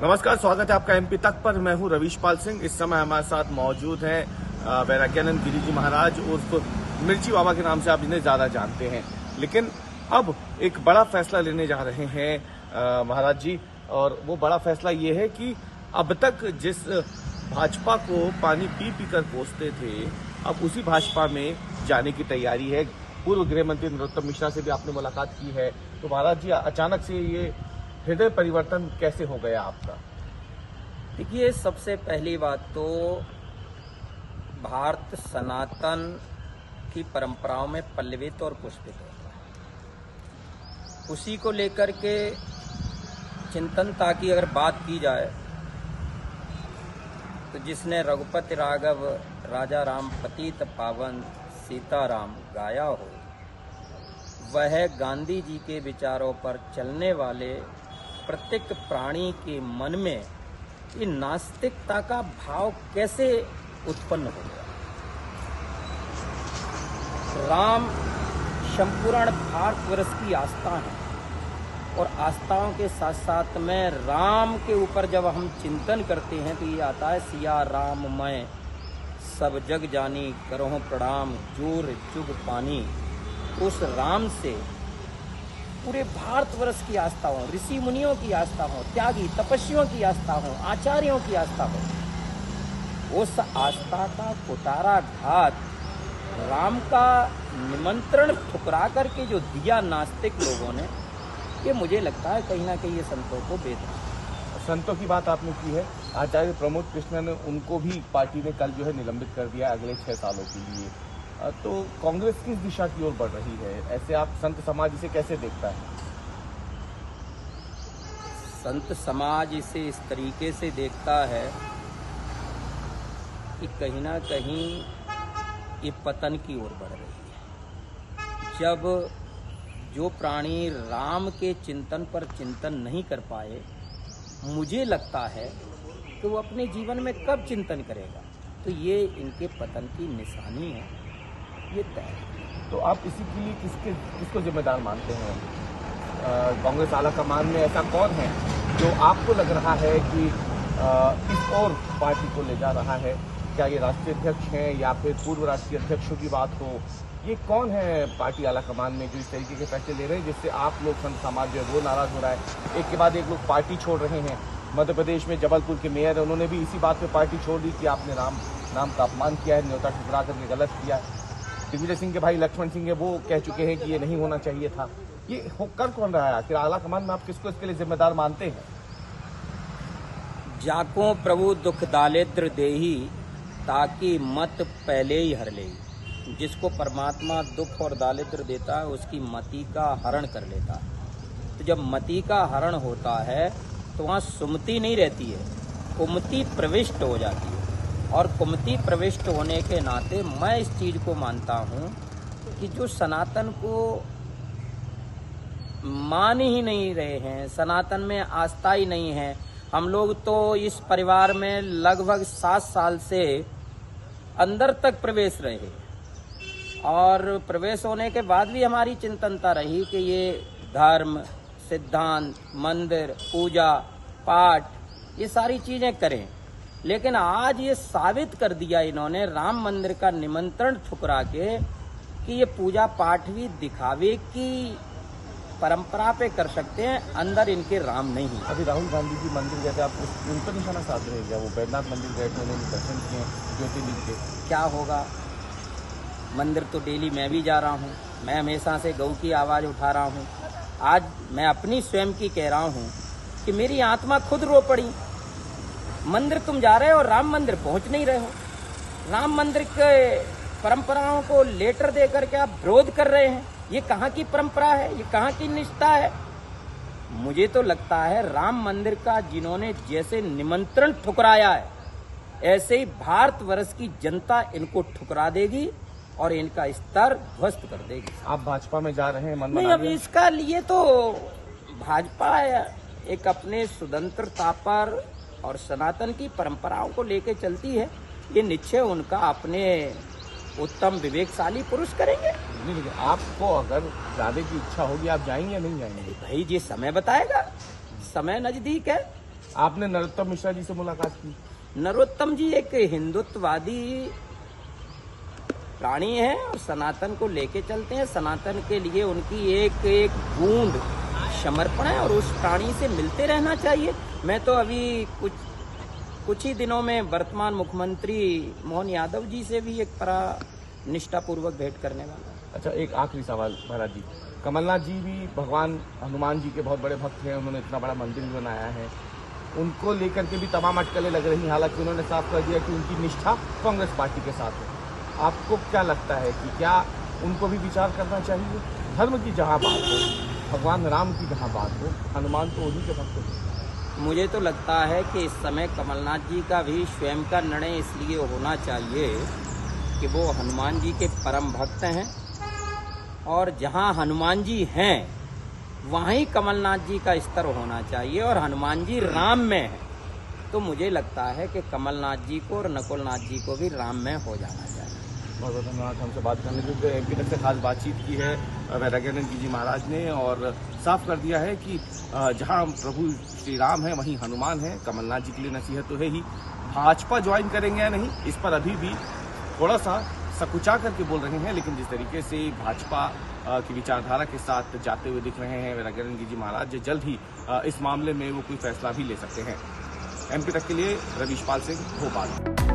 नमस्कार, स्वागत है आपका एमपी तक पर। मैं हूँ रवीश पाल सिंह। इस समय हमारे साथ मौजूद हैं वैराग्यानंद गिरी जी महाराज, उर्फ़ मिर्ची बाबा के नाम से आप इन्हें ज़्यादा जानते हैं। लेकिन अब एक बड़ा फैसला लेने जा रहे हैं महाराज जी, और वो बड़ा फैसला ये है कि अब तक जिस भाजपा को पानी पी पी कर कोसते थे, अब उसी भाजपा में जाने की तैयारी है। पूर्व गृह मंत्री नरोत्तम मिश्रा से भी आपने मुलाकात की है। तो महाराज जी, अचानक से ये हृदय परिवर्तन कैसे हो गया आपका? देखिए, सबसे पहली बात तो भारत सनातन की परंपराओं में पल्लवित और पुष्पित होता है। उसी को लेकर के चिंतनता की अगर बात की जाए तो जिसने रघुपति राघव, राजा राम, पतित पावन, सीताराम गाया हो, वह गांधी जी के विचारों पर चलने वाले प्रत्येक प्राणी के मन में ये नास्तिकता का भाव कैसे उत्पन्न हो गया? राम संपूर्ण भारतवर्ष की आस्था है। और आस्थाओं के साथ साथ में राम के ऊपर जब हम चिंतन करते हैं तो ये आता है, सिया राम मैं, सब जग जानी करो प्रणाम, ज़ोर जुग पानी। उस राम से पूरे भारतवर्ष की आस्था हो ऋषि मुनियों की आस्था हो, त्यागी, तपस्वियों की आस्था हो, आचार्यों की आस्था हो। उस आस्था का कुटारा घात राम का निमंत्रण ठुकरा करके जो दिया नास्तिक लोगों ने, ये मुझे लगता है कहीं ना कहीं ये संतों को बेद संतों की बात आपने की है। आचार्य प्रमोद कृष्ण ने उनको भी पार्टी ने कल जो है निलंबित कर दिया अगले छह सालों के लिए। तो कांग्रेस किस दिशा की ओर बढ़ रही है? ऐसे आप संत समाज इसे कैसे देखता है? संत समाज इसे इस तरीके से देखता है कि कहीं ना कहीं ये पतन की ओर बढ़ रही है। जब जो प्राणी राम के चिंतन पर चिंतन नहीं कर पाए, मुझे लगता है कि वो अपने जीवन में कब चिंतन करेगा? तो ये इनके पतन की निशानी है। ये तय तो आप इसी के लिए किसके किसको जिम्मेदार मानते हैं? कांग्रेस आला कमान में ऐसा कौन है जो आपको लग रहा है कि अ, इस और पार्टी को ले जा रहा है? क्या ये राष्ट्रीय अध्यक्ष हैं या फिर पूर्व राष्ट्रीय अध्यक्षों की बात हो? ये कौन है पार्टी आला कमान में जो इस तरीके के फैसले ले रहे हैं जिससे आप लोग संत समाज जो है वो नाराज़ हो रहा है? एक के बाद एक लोग पार्टी छोड़ रहे हैं। मध्य प्रदेश में जबलपुर के मेयर हैं। उन्होंने भी इसी बात पे पार्टी छोड़ दी कि आपने राम नाम का अपमान किया है न्योता ठुकरा करके गलत किया है। दिग्विजय सिंह के भाई, लक्ष्मण सिंह है वो कह चुके हैं कि ये नहीं होना चाहिए था। ये कर कौन रहा है आखिर आला कमान में आप किसको इसके लिए जिम्मेदार मानते हैं? जाको प्रभु दुख दालिद्र देही, ताकि मत पहले ही हर ले। जिसको परमात्मा दुख और दालिद्र देता है, उसकी मति का हरण कर लेता है। तो जब मति का हरण होता है तो वहाँ सुमति नहीं रहती है। कुमति प्रविष्ट हो जाती है। और कुमति प्रविष्ट होने के नाते मैं इस चीज़ को मानता हूँ कि जो सनातन को मान ही नहीं रहे हैं, सनातन में आस्था ही नहीं है। हम लोग तो इस परिवार में लगभग सात साल से अंदर तक प्रवेश रहे। और प्रवेश होने के बाद भी हमारी चिंतनता रही कि ये धर्म, सिद्धांत, मंदिर, पूजा, पाठ, ये सारी चीज़ें करें। लेकिन आज ये साबित कर दिया इन्होंने राम मंदिर का निमंत्रण ठुकरा के कि ये पूजा पाठ भी दिखावे की परंपरा पे कर सकते हैं अंदर इनके राम नहीं अभी राहुल गांधी जी मंदिर गए थे आप उस उन पर निशाना साध रहे क्या? वो बैद्यनाथ मंदिर गए थे उन्होंने दर्शन किए ज्योतिर्लिंग के। क्या होगा? मंदिर तो डेली मैं भी जा रहा हूँ मैं हमेशा से गौ की आवाज़ उठा रहा हूँ। आज मैं अपनी स्वयं की कह रहा हूँ कि मेरी आत्मा खुद रो पड़ी। मंदिर तुम जा रहे हो राम मंदिर पहुँच नहीं रहे हो। राम मंदिर के परंपराओं को लेटर दे करके आप विरोध कर रहे हैं। ये कहाँ की परंपरा है? ये कहाँ की निष्ठा है? मुझे तो लगता है राम मंदिर का जिन्होंने जैसे निमंत्रण ठुकराया है ऐसे ही भारतवर्ष की जनता इनको ठुकरा देगी और इनका स्तर ध्वस्त कर देगी। आप भाजपा में जा रहे हैं मन नहीं अब इसका लिए तो भाजपा एक अपने स्वतंत्रता पर और सनातन की परंपराओं को लेके चलती है ये निश्चय उनका अपने उत्तम विवेकशाली पुरुष करेंगे। आपको अगर जाने की इच्छा होगी आप जाएँगे या नहीं जाएँगे? भाई ये समय बताएगा। समय नज़दीक है। आपने नरोत्तम मिश्रा जी से मुलाकात की। नरोत्तम जी एक हिंदुत्ववादी प्राणी है और सनातन को लेके चलते हैं। सनातन के लिए उनकी एक एक बूंद समर्पण है और उस प्राणी से मिलते रहना चाहिए। मैं तो अभी कुछ कुछ ही दिनों में वर्तमान मुख्यमंत्री मोहन यादव जी से भी एक बड़ा निष्ठापूर्वक भेंट करने वाला अच्छा एक आखिरी सवाल महाराज जी कमलनाथ जी भी भगवान हनुमान जी के बहुत बड़े भक्त हैं, उन्होंने इतना बड़ा मंदिर बनाया है। उनको लेकर के भी तमाम अटकलें लग रही हैं। हालाँकि उन्होंने साफ़ कर दिया कि उनकी निष्ठा कांग्रेस पार्टी के साथ है। आपको क्या लगता है कि क्या उनको भी विचार करना चाहिए? धर्म की जहाँ बात हो भगवान राम की जहाँ बात हो, हनुमान तो उन्हीं के भक्त हैं। मुझे तो लगता है कि इस समय कमलनाथ जी का भी स्वयं का निर्णय इसलिए होना चाहिए कि वो हनुमान जी के परम भक्त हैं और जहाँ हनुमान जी हैं, वहीं कमलनाथ जी का स्तर होना चाहिए और हनुमान जी राम में है। तो मुझे लगता है कि कमलनाथ जी को और नकुलनाथ जी को भी राम में हो जाना चाहिए। बहुत बहुत धन्यवाद हमसे बात करने के लिए एमपी तक से खास बातचीत की है वैराग्यानंद जी महाराज ने और साफ़ कर दिया है कि जहाँ प्रभु श्री राम है, वहीं हनुमान है, कमलनाथ जी के लिए नसीहत तो है ही। भाजपा ज्वाइन करेंगे या नहीं, इस पर अभी भी थोड़ा सा सकुचा करके बोल रहे हैं, लेकिन जिस तरीके से भाजपा की विचारधारा के साथ जाते हुए दिख रहे हैं वैराग्यानंद जी महाराज, जल्द ही इस मामले में वो कोई फैसला भी ले सकते हैं। एमपी तक के लिए रवीश पाल सिंह, भोपाल।